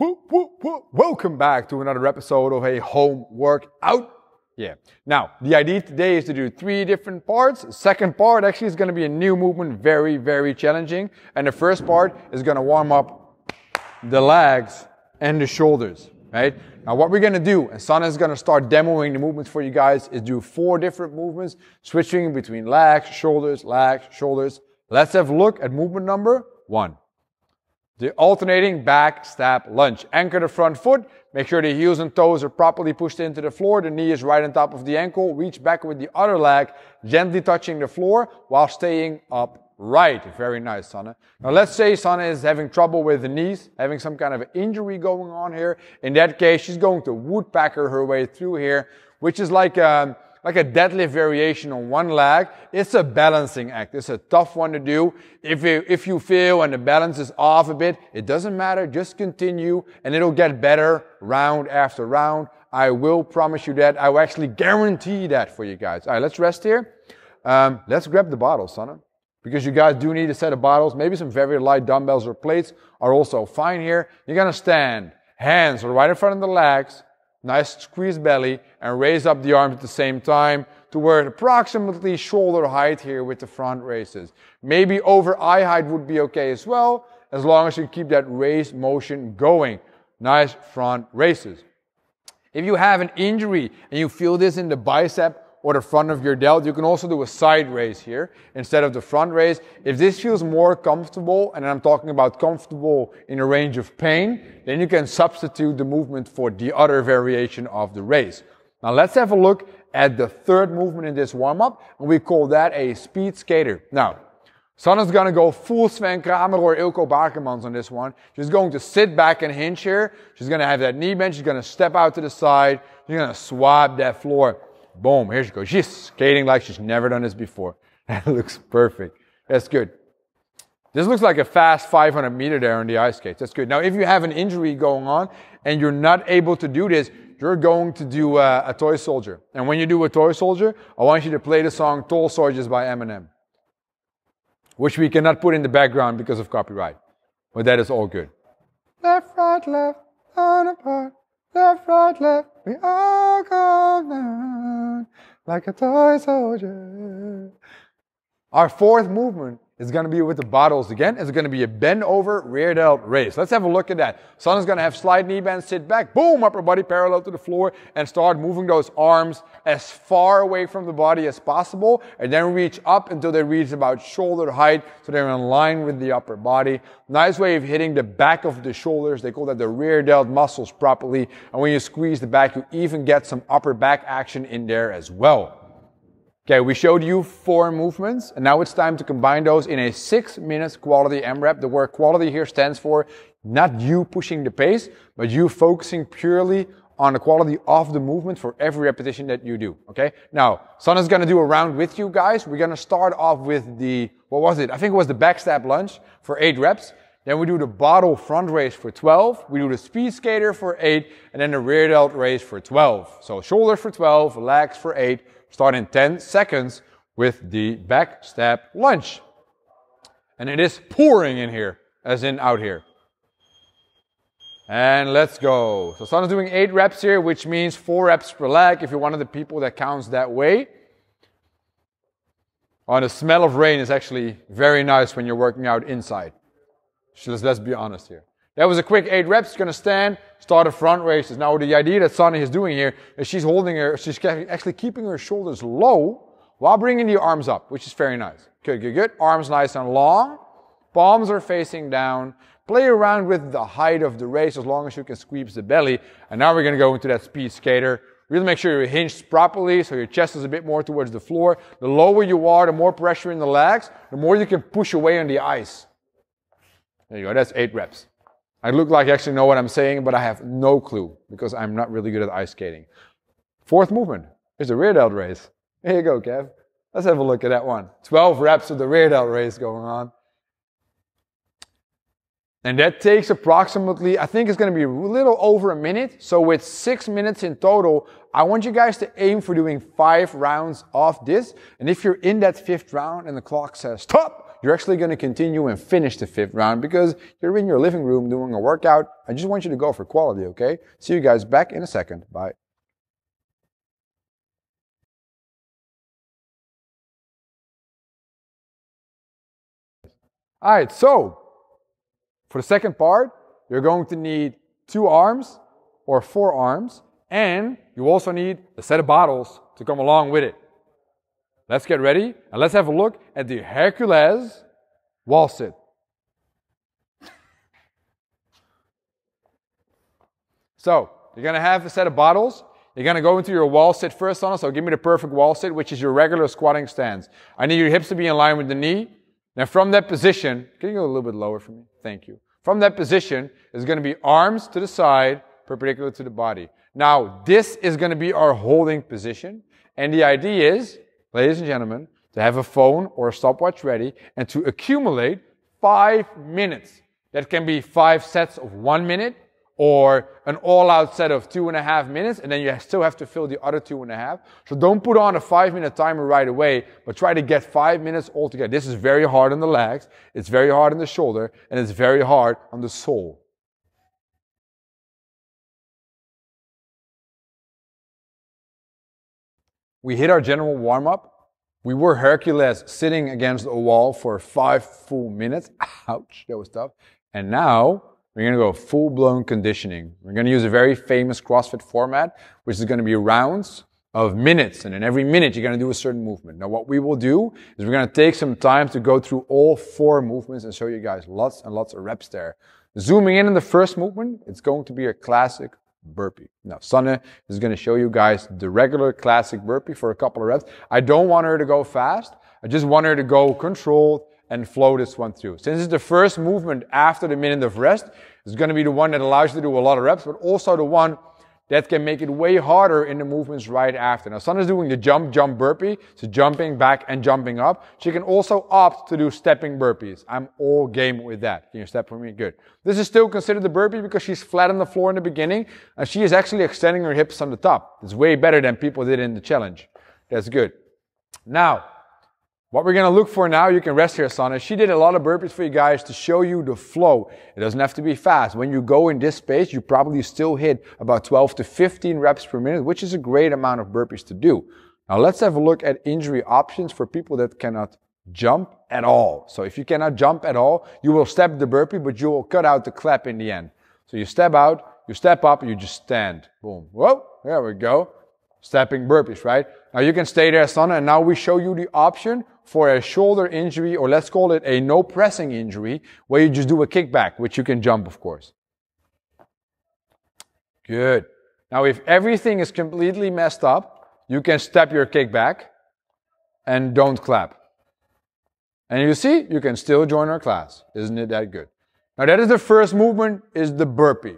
welcome back to another episode of a home workout. Yeah. Now, the idea today is to do three different parts. Second part actually is going to be a new movement, very, very challenging. And the first part is going to warm up the legs and the shoulders, right? Now, what we're going to do, and Sana is going to start demoing the movements for you guys, is do four different movements, switching between legs, shoulders, legs, shoulders. Let's have a look at movement number one. The alternating back step lunge. Anchor the front foot. Make sure the heels and toes are properly pushed into the floor. The knee is right on top of the ankle. Reach back with the other leg, gently touching the floor while staying upright. Very nice, Sana. Now let's say Sana is having trouble with the knees, having some kind of injury going on here. In that case, she's going to woodpecker her way through here, which is like, um, like a deadlift variation on one leg. It's a balancing act. It's a tough one to do. If you, if you feel and the balance is off a bit, it doesn't matter. Just continue and it'll get better round after round. I will promise you that. I will actually guarantee that for you guys. All right, let's rest here. Um, let's grab the bottles, Sana. Because you guys do need a set of bottles. Maybe some very light dumbbells or plates are also fine here. You're gonna stand, hands right in front of the legs, Nice squeeze belly and raise up the arms at the same time to where approximately shoulder height here with the front raises. Maybe over eye height would be okay as well, as long as you keep that raised motion going. Nice front raises. If you have an injury and you feel this in the bicep or the front of your delt. You can also do a side raise here instead of the front raise. If this feels more comfortable, and I'm talking about comfortable in a range of pain, then you can substitute the movement for the other variation of the raise. Now let's have a look at the third movement in this warm-up, and we call that a speed skater. Now, Sanna's gonna go full Sven Kramer or Ilko Bakermans on this one. She's going to sit back and hinge here. She's gonna have that knee bend. She's gonna step out to the side. She's gonna swab that floor. Boom, here she goes. She's skating like she's never done this before. That looks perfect. That's good. This looks like a fast 500 meter there on the ice skates. That's good. Now, if you have an injury going on and you're not able to do this, you're going to do a, a toy soldier. And when you do a toy soldier, I want you to play the song Toy Soldiers by Eminem, which we cannot put in the background because of copyright. But that is all good. Left, right, left, on apart. Left, right, left, we all come down like a toy soldier. Our fourth movement is going to be with the bottles again. It's going to be a bend over rear delt raise. Let's have a look at that. Son is going to have slide knee bend, sit back, boom, upper body parallel to the floor, and start moving those arms as far away from the body as possible, and then reach up until they reach about shoulder height, so they're in line with the upper body. Nice way of hitting the back of the shoulders. They call that the rear delt muscles properly. And when you squeeze the back, you even get some upper back action in there as well. Okay, we showed you four movements, and now it's time to combine those in a six minutes quality AMRAP. The word quality here stands for not you pushing the pace, but you focusing purely on the quality of the movement for every repetition that you do. Okay? Now, Sana's gonna do a round with you guys. We're gonna start off with the, what was it? I think it was the back step lunge for eight reps. Then we do the bottle front raise for 12. We do the speed skater for eight, and then the rear delt raise for 12. So shoulders for 12, legs for eight, Start in 10 seconds with the back step lunge. And it is pouring in here, as in out here. And let's go. So Son is doing eight reps here, which means four reps per leg if you're one of the people that counts that way. Oh, and the smell of rain is actually very nice when you're working out inside. So let's, let's be honest here. That was a quick eight reps. Gonna stand, start a front raises. Now the idea that Sonny is doing here is she's holding her, she's actually keeping her shoulders low while bringing the arms up, which is very nice. Good, good, good. Arms nice and long. Palms are facing down. Play around with the height of the raise as long as you can squeeze the belly. And now we're gonna go into that speed skater. Really make sure you're hinged properly so your chest is a bit more towards the floor. The lower you are, the more pressure in the legs, the more you can push away on the ice. There you go. That's eight reps. I look like I actually know what I'm saying, but I have no clue because I'm not really good at ice skating. Fourth movement is the rear delt raise. Here you go, Kev. Let's have a look at that one. 12 reps of the rear delt raise going on. And that takes approximately, I think it's going to be a little over a minute. So with six minutes in total, I want you guys to aim for doing five rounds of this. And if you're in that fifth round and the clock says stop, you're actually going to continue and finish the fifth round because you're in your living room doing a workout. I just want you to go for quality, okay? See you guys back in a second. Bye. All right, so for the second part, you're going to need two arms or four arms, and you also need a set of bottles to come along with it. Let's get ready and let's have a look at the Hercules wall sit. So, you're going to have a set of bottles. You're going to go into your wall sit first on us. So, give me the perfect wall sit, which is your regular squatting stance. I need your hips to be in line with the knee. Now from that position, can you go a little bit lower for me? Thank you. From that position is going to be arms to the side, perpendicular to the body. Now, this is going to be our holding position. And the idea is ladies and gentlemen, to have a phone or a stopwatch ready and to accumulate five minutes. That can be five sets of one minute or an all-out set of two and a half minutes, and then you still have to fill the other two and a half. So don't put on a five-minute timer right away, but try to get five minutes altogether. This is very hard on the legs, it's very hard on the shoulder, and it's very hard on the soul. We hit our general warm-up we were Hercules sitting against a wall for five full minutes. Ouch, that was tough. And now we're going to go full blown conditioning. We're going to use a very famous CrossFit format, which is going to be rounds of minutes. And in every minute, you're going to do a certain movement. Now, what we will do is we're going to take some time to go through all four movements and show you guys lots and lots of reps there. Zooming in on the first movement, it's going to be a classic burpee. Now, Sanne is going to show you guys the regular classic burpee for a couple of reps. I don't want her to go fast. I just want her to go controlled and flow this one through. Since it's the first movement after the minute of rest, it's going to be the one that allows you to do a lot of reps, but also the one that can make it way harder in the movements right after. Now, Sanne is doing the jump, jump burpee, so jumping back and jumping up. She can also opt to do stepping burpees. I'm all game with that. Can you step for me? Good. This is still considered the burpee because she's flat on the floor in the beginning, and she is actually extending her hips on the top. It's way better than people did in the challenge. That's good. Now, what we're to look for now, you can rest here, Sanne. She did a lot of burpees for you guys to show you the flow. It doesn't have to be fast. When you go in this space, you probably still hit about 12 to 15 reps per minute, which is a great amount of burpees to do. Now let's have a look at injury options for people that cannot jump at all. So if you cannot jump at all, you will step the burpee, but you will cut out the clap in the end. So you step out, you step up, you just stand. Boom. Whoa, there we go. Stepping burpees, right? Now you can stay there, Sanne, and now we show you the option for a shoulder injury, or let's call it a no pressing injury, where you just do a kickback, which you can jump, of course. Good. Now, if everything is completely messed up, you can step your kickback and don't clap. And you see, you can still join our class. Isn't it that good? Now, that is the first movement, is the burpee.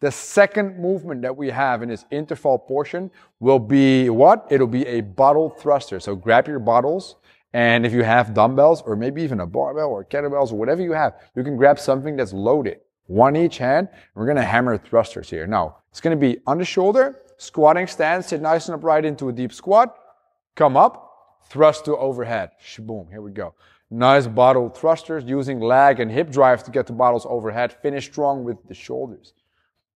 The second movement that we have in this interval portion will be what? It'll be a bottle thruster. So grab your bottles and if you have dumbbells or maybe even a barbell or kettlebells or whatever you have, you can grab something that's loaded. One each hand. We're going to hammer thrusters here. Now, it's going to be on the shoulder, squatting stance, sit nice and upright into a deep squat, come up, thrust to overhead. Shaboom. Here we go. Nice bottle thrusters using leg and hip drive to get the bottles overhead. Finish strong with the shoulders.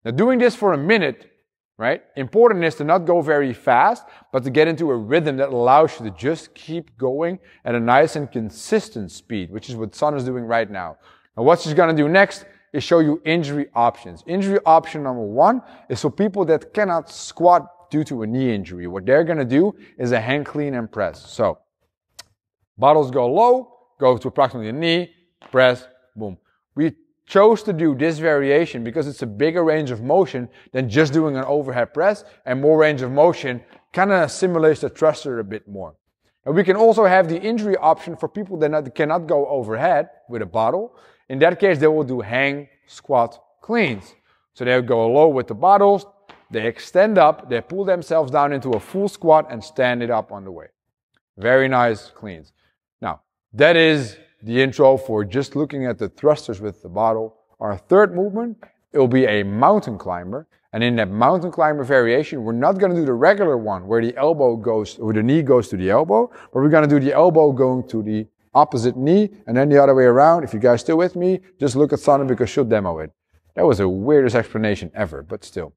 Now, doing this for a minute right? Important is to not go very fast, but to get into a rhythm that allows you to just keep going at a nice and consistent speed, which is what Sanne is doing right now. Now, what she's going to do next is show you injury options. Injury option number one is for people that cannot squat due to a knee injury. What they're going to do is a hang clean and press. So, bottles go low, go to approximately a knee, press, boom. We chose to do this variation because it's a bigger range of motion than just doing an overhead press and more range of motion kind of simulates the thruster a bit more. And we can also have the injury option for people that not, cannot go overhead with a bottle. In that case, they will do hang, squat, cleans. So they'll go low with the bottles, they extend up, they pull themselves down into a full squat and stand it up on the way. Very nice cleans. Now, that is the intro for just looking at the thrusters with the bottle. Our third movement, it will be a mountain climber. And in that mountain climber variation, we're not going to do the regular one where the elbow goes, or the knee goes to the elbow, but we're going to do the elbow going to the opposite knee, and then the other way around. If you guys still with me, just look at Sana because she'll demo it. That was the weirdest explanation ever, but still.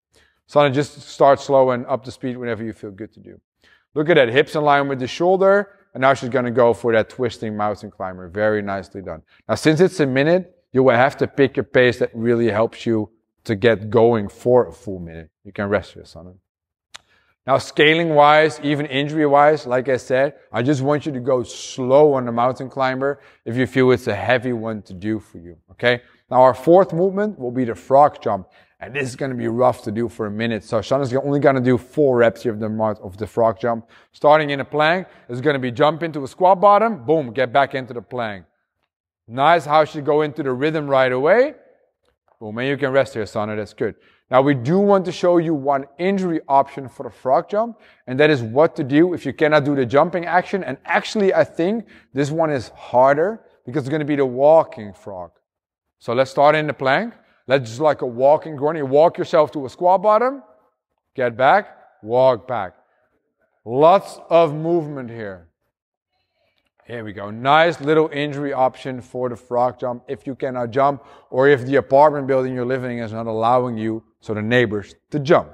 Sana, just start slow and up to speed whenever you feel good to do. Look at that, hips in line with the shoulder, and now she's gonna go for that twisting mountain climber. Very nicely done. Now, since it's a minute, you will have to pick a pace that really helps you to get going for a full minute. You can rest your Sana. Now, scaling wise, even injury wise, like I said, I just want you to go slow on the mountain climber if you feel it's a heavy one to do for you. Okay. Now, our fourth movement will be the frog jump. And this is going to be rough to do for a minute. So Shana's only going to do four reps here of the, of the frog jump. Starting in a plank, is going to be jump into a squat bottom, boom, get back into the plank. Nice how she go into the rhythm right away. Boom, and you can rest here, Sana, that's good. Now we do want to show you one injury option for the frog jump, and that is what to do if you cannot do the jumping action. And actually, I think this one is harder because it's going to be the walking frog. So let's start in the plank. Let's just like a walking. You walk yourself to a squat bottom, get back, walk back. Lots of movement here. Here we go. Nice little injury option for the frog jump if you cannot jump or if the apartment building you're living in is not allowing you, so the neighbors, to jump.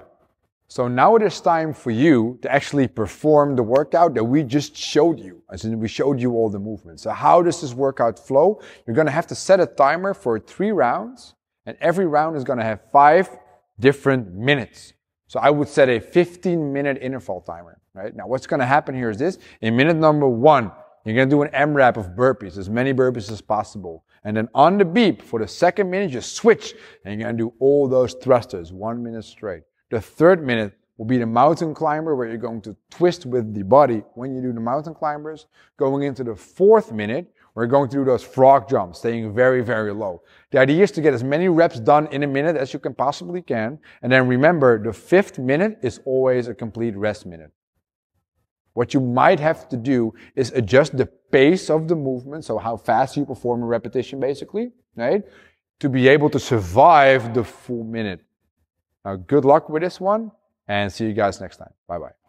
So now it is time for you to actually perform the workout that we just showed you. As in we showed you all the movements. So how does this workout flow? You're going to have to set a timer for three rounds and every round is going to have five different minutes. So I would set a 15 minute interval timer, right? Now what's going to happen here is this. In minute number one, you're going to do an AMRAP of burpees, as many burpees as possible. And then on the beep, for the second minute, you switch and you're going to do all those thrusters, one minute straight. The third minute will be the mountain climber where you're going to twist with the body when you do the mountain climbers. Going into the fourth minute, we're going to do those frog jumps, staying very, very low. The idea is to get as many reps done in a minute as you can possibly can. And then remember, the fifth minute is always a complete rest minute. What you might have to do is adjust the pace of the movement, so how fast you perform a repetition basically, right? To be able to survive the full minute. Now, good luck with this one and see you guys next time. Bye bye.